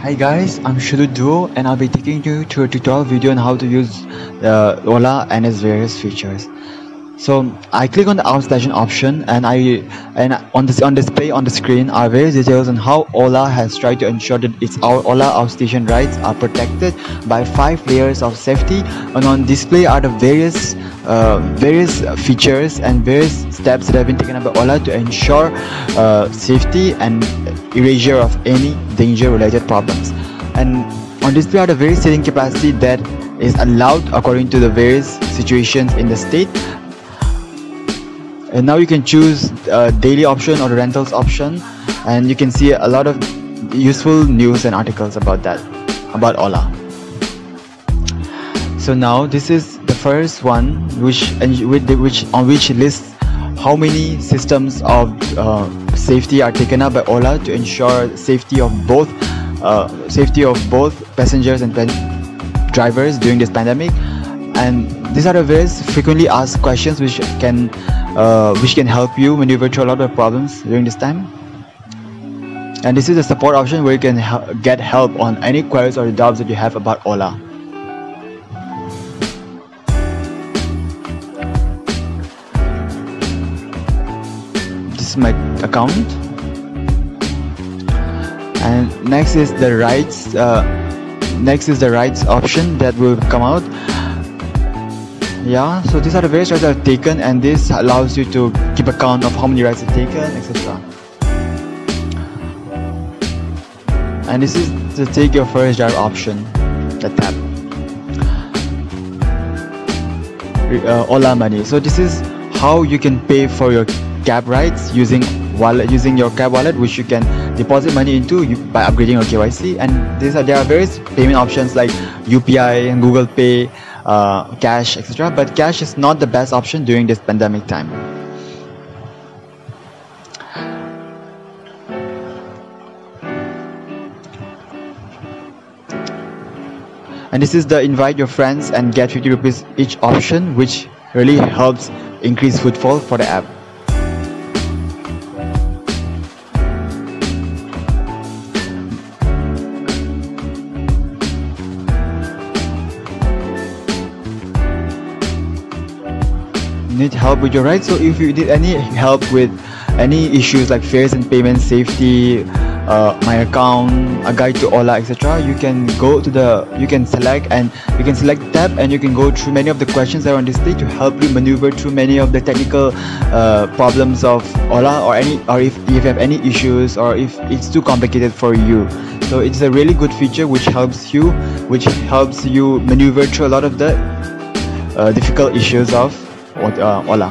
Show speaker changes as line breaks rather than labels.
Hi guys, I'm Shulu Duo and I'll be taking you through a tutorial video on how to use uh, Ola and its various features. So I click on the outstation option and I and on this on display on the screen are various details on how Ola has tried to ensure that its Ola outstation rights are protected by five layers of safety. And on display are the various uh, various features and various steps that have been taken by Ola to ensure uh, safety and erasure of any danger related problems. And on display are the various seating capacity that is allowed according to the various situations in the state and now you can choose uh, daily option or rentals option. And you can see a lot of useful news and articles about that about Ola. So now this is the first one which and with the, which on which lists how many systems of uh, safety are taken up by Ola to ensure safety of both uh, safety of both passengers and drivers during this pandemic. And these are the various frequently asked questions which can uh, which can help you maneuver through a lot of problems during this time. And this is the support option where you can get help on any queries or doubts that you have about Ola. This is my account. And next is the rights uh, next is the rights option that will come out yeah so these are the various rides I've taken and this allows you to keep account of how many rides you've taken etc and this is to take your first drive option the tab. Uh, Ola money. So this is how you can pay for your cab rides using wallet using your cab wallet which you can deposit money into by upgrading your KYC and these are there are various payment options like UPI and Google Pay uh, cash etc but cash is not the best option during this pandemic time. And this is the invite your friends and get 50 rupees each option which really helps increase footfall for the app need help with your rides so if you need any help with any issues like fares and payment safety uh, my account a guide to Ola etc you can go to the you can select and you can select tab and you can go through many of the questions that are on display to help you maneuver through many of the technical uh, problems of Ola or any or if, if you have any issues or if it's too complicated for you. So it's a really good feature which helps you which helps you maneuver through a lot of the uh, difficult issues of uh, Ola